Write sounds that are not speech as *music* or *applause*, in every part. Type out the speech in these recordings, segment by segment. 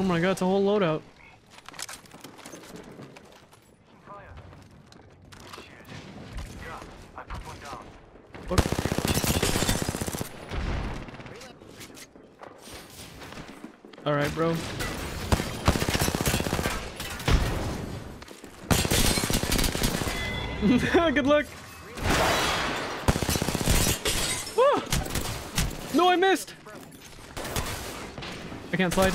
Oh my god, it's a whole loadout. Alright, bro. *laughs* Good luck. Whoa! No, I missed! I can't slide.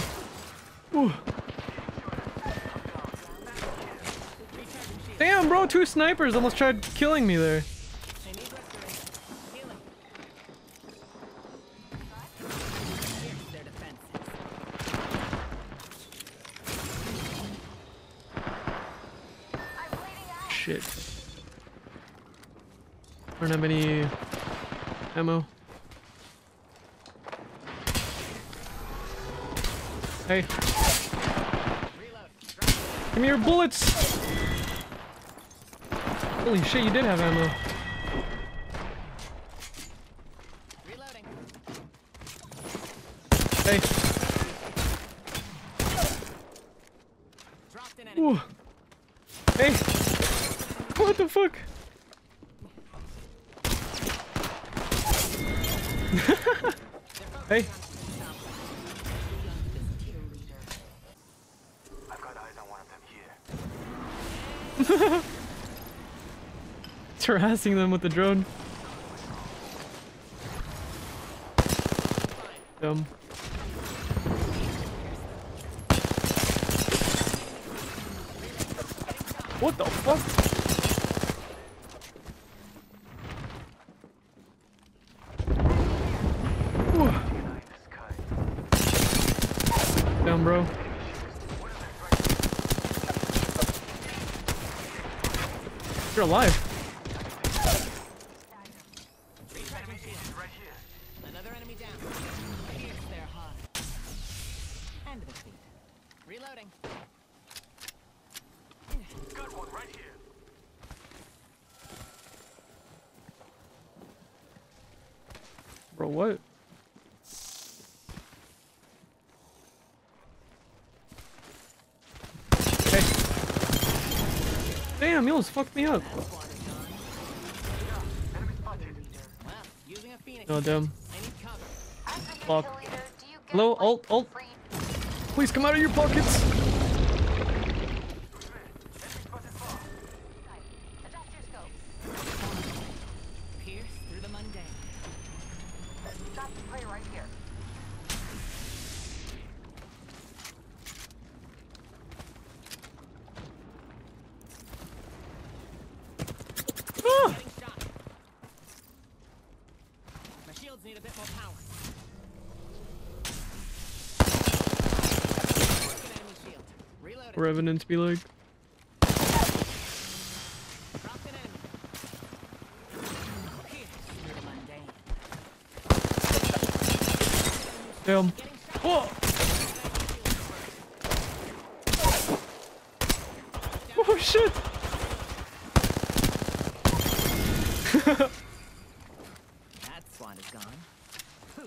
Damn, bro, two snipers almost tried killing me there. Shit. I don't have any ammo. Hey. Give me your bullets! Holy shit, you did have ammo. Hey. Ooh. Hey. What the fuck? *laughs* hey. I've got eyes on one of them here. It's harassing them with the drone. Dumb. What the fuck? Down, bro. You're alive. Another enemy down. Pierce their heart. And defeat. Reloading. Got one right here. Bro, what? Damn, almost fucked me up. Oh, damn. Fuck. Hello, alt, alt. Please come out of your pockets. Pierce through the mundane. Ah! Revenant be like. Dropped an enemy. Pierce through the mundane. Damn. Whoa! Oh shit! That is gone.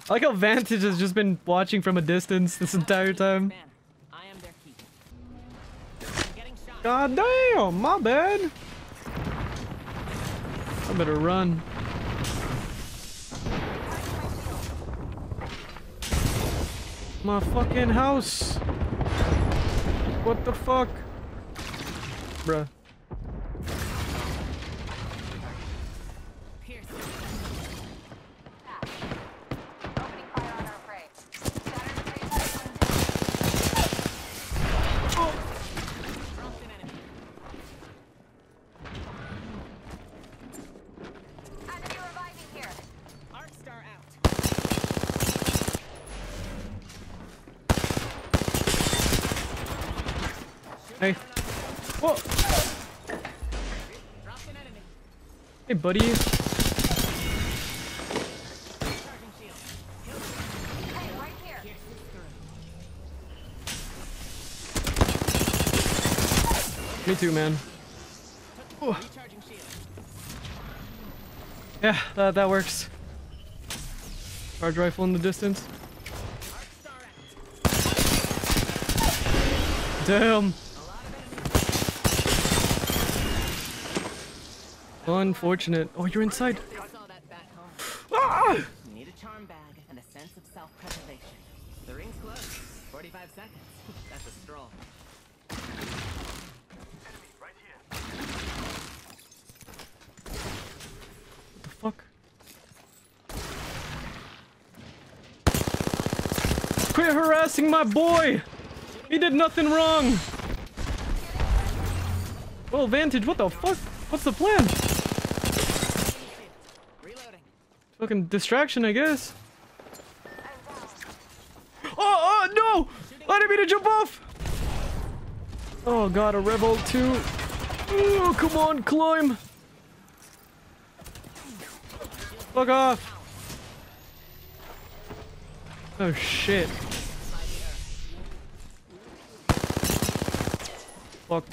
I like how Vantage has just been watching from a distance this entire time. God damn, my bad. I better run. My fucking house. What the fuck? Bruh. Pierce. Dropped an enemy. Arc star out. Hey. Enemy. Hey, buddy. Me too, man. Shield. Yeah, that, that works. Charge rifle in the distance. Damn. Unfortunate. Oh, you're inside. I saw that back home. Ah! You need a charm bag and a sense of self-preservation. The ring's close. 45 seconds. That's a stroll. Right. What the fuck? Quit harassing my boy! He did nothing wrong! Well, Vantage, what the fuck? What's the plan? Reloading. Fucking distraction, I guess. Oh, oh, no! I didn't mean to jump off! Oh god, a rebel too. Oh, come on, climb! Fuck off! Oh shit. Fuck.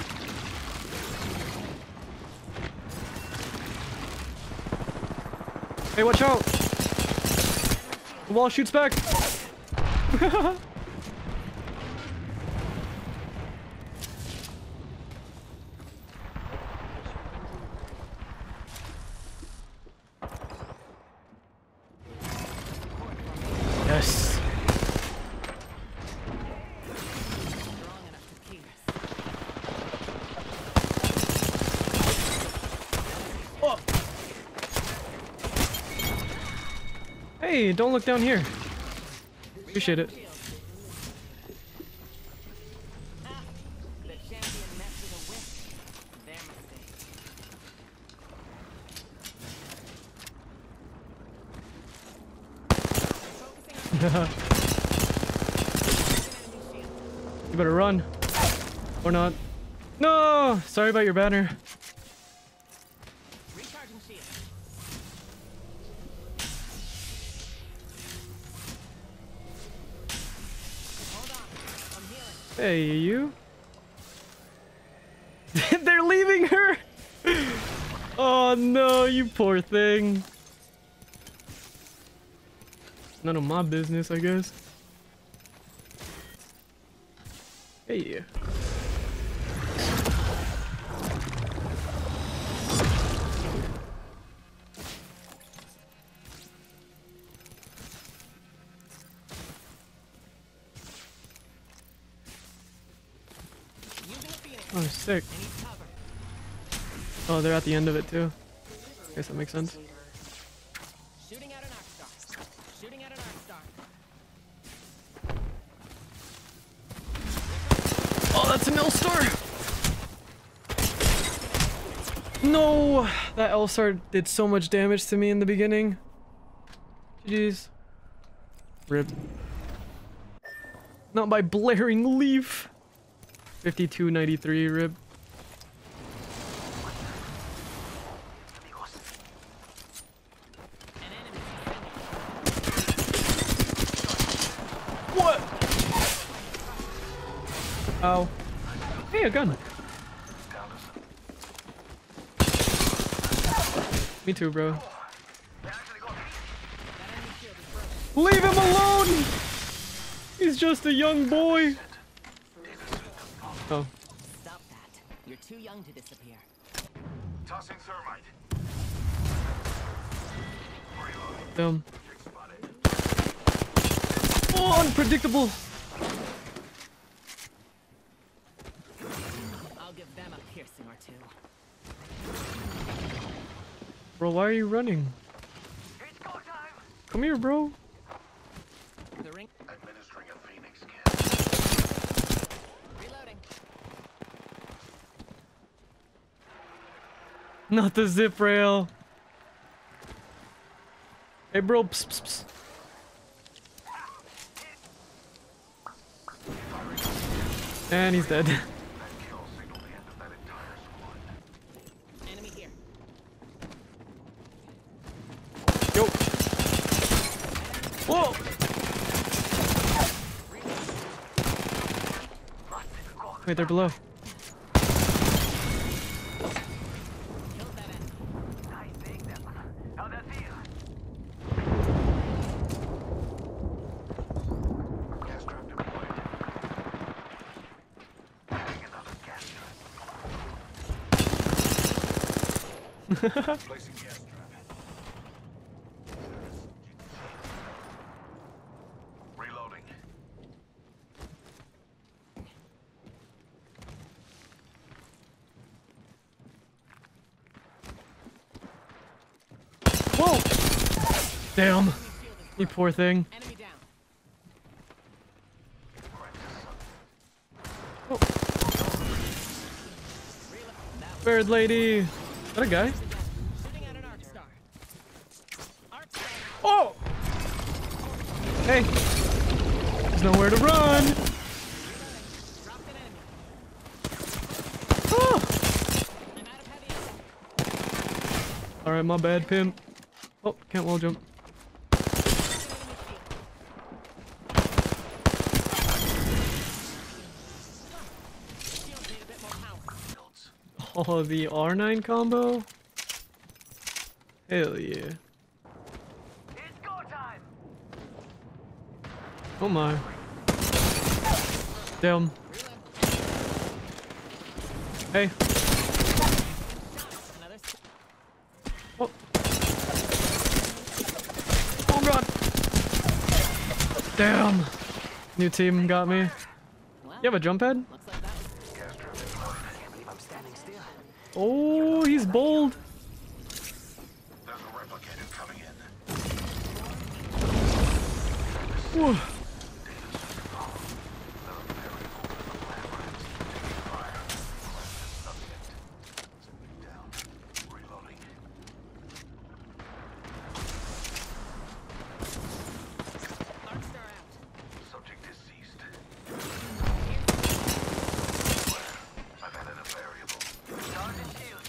Hey, watch out! The wall shoots back! *laughs* yes! Strong enough to pierce. Don't look down here. Appreciate it. *laughs* You better run. Or not. No! Sorry about your banner. Hey, you. *laughs* They're leaving her! *laughs* Oh no, you poor thing. None of my business, I guess. Hey. Oh, sick. I need cover. Oh, they're at the end of it too. I Guess that makes sense. Shooting out an. Shooting out an. Oh, that's an L-Star! No! That L-Star did so much damage to me in the beginning. GG's. Rip. Not by blaring leaf. 5293 rib. What? Ow. Hey, a gun. Down to some. Me too, bro. They actually got me. That enemy shield is broken. Leave him alone! He's just a young boy. Oh. Stop that. You're too young to disappear. Tossing thermite. Reloading. Dumb. Spotted. Oh, unpredictable. I'll give them a piercing or two. Bro, why are you running? It's go time. Come here, bro. The ring. Administering a phoenix scan. Reloading. Not the zip rail. Hey, bro. Psst, psst, psst. And he's dead. That kill signaled the end of that entire squad. Enemy here. Yo. Whoa. Wait, they're below. Whoa! *laughs* Damn. You poor thing. Enemy down. Oh. Bird lady. Is that a guy? Shooting at an arc star. Arc star. Oh! Hey. There's nowhere to run. Ammo. Alright, my bad, pimp. Oh, can't wall jump. Oh, the R9 combo? Hell yeah. It's go time. Oh my. Damn. Hey. Oh. Oh god. Damn. New team got me. You have a jump pad? looks like that was Gas trap is loaded. I can't believe I'm standing still. Oh, he's bold. There's a replicator coming in. Whew. Down. Reloading. arc star out. Subject is seized. I've added a variable. Charging shield.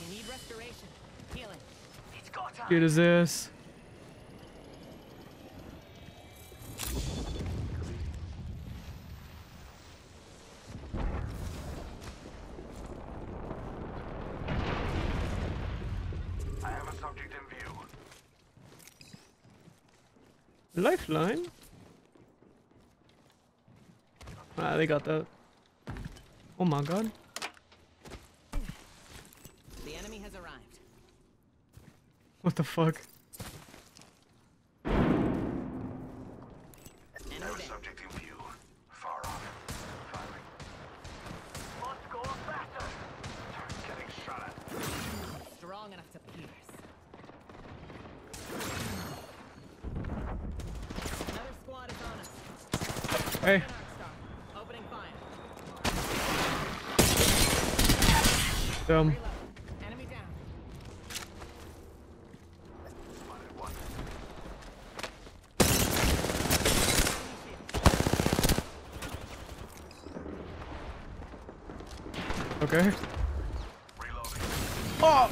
We need restoration. Healing. It's go time. Good as this. I have a subject in view. Lifeline? Ah, they got that. Oh my god. The enemy has arrived. What the fuck? Enemy There's down. subject in view. Far off. Firing. Must go faster. Target's getting shot at. Strong enough to pierce. Another squad is the fuck? Hey. An. Opening fire. Damn. Reload. Enemy down. Spotted one. Reloading. Oh!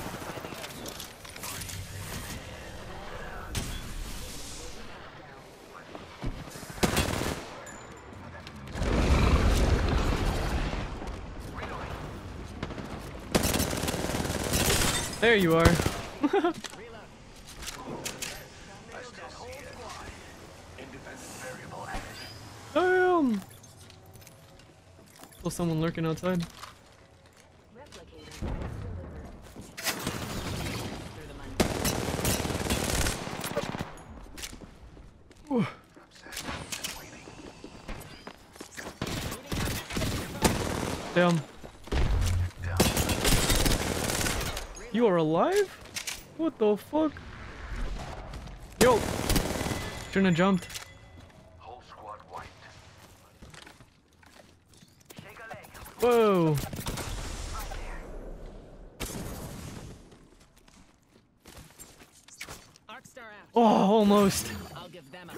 There you are. Reload. I still see it. Independent variable added. Damn! Still someone lurking outside. Through the money. Whew. Set. Waiting. Damn. Down. You are alive? What the fuck? Yo! Shouldn't have jumped. Whole squad wiped. Shake a leg. Whoa! Arc star out. Oh, almost. I'll give them a.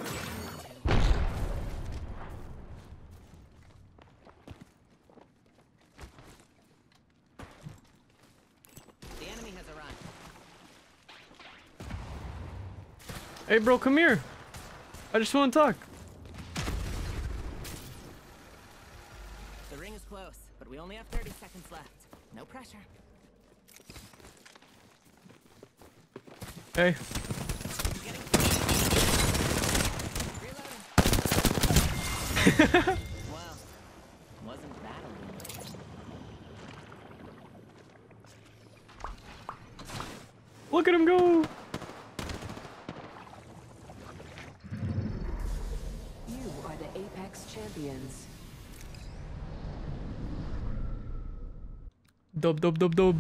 The enemy has arrived. Hey, bro, come here. I just want to talk. The ring is close, but we only have 30 seconds left. No pressure. Hey. Reloading. *laughs* Доб-доб-доб-доб.